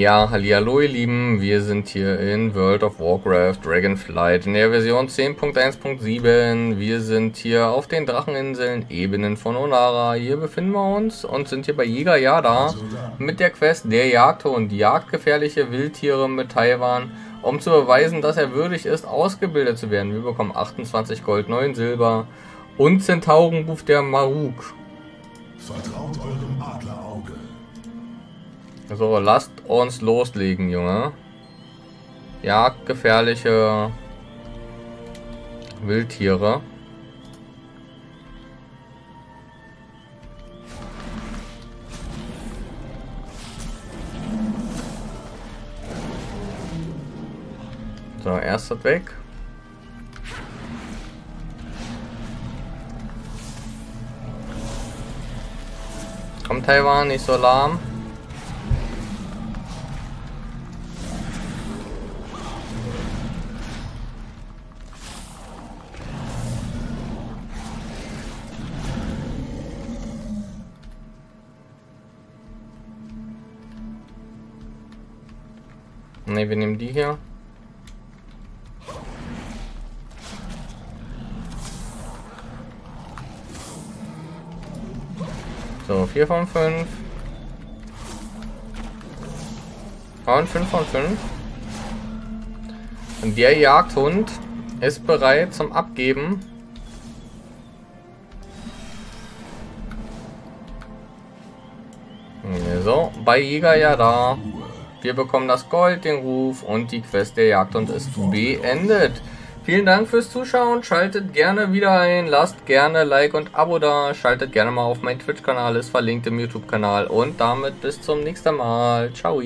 Ja, hallo ihr Lieben, wir sind hier in World of Warcraft Dragonflight in der Version 10.1.7. Wir sind hier auf den Dracheninseln Ebenen von Onara. Hier befinden wir uns und sind hier bei Jäger Yada mit der Quest Der Jagdhund, jagdgefährliche Wildtiere mit Taiwan, um zu beweisen, dass er würdig ist, ausgebildet zu werden. Wir bekommen 28 Gold, 9 Silber und Zentaurenruf der Maruk. Vertraut eurem Adlerauge. So, lasst uns loslegen, Junge. Jagdgefährliche Wildtiere. So, erster weg. Komm, Taiwan, nicht so lahm. Ne, wir nehmen die hier. So, 4 von 5. Und 5 von 5. Und der Jagdhund ist bereit zum Abgeben. So, bei Jäger ja da. Wir bekommen das Gold, den Ruf und die Quest der Jagdhund ist beendet. Vielen Dank fürs Zuschauen, schaltet gerne wieder ein, lasst gerne Like und Abo da, schaltet gerne mal auf meinen Twitch-Kanal, ist verlinkt im YouTube-Kanal und damit bis zum nächsten Mal. Ciao.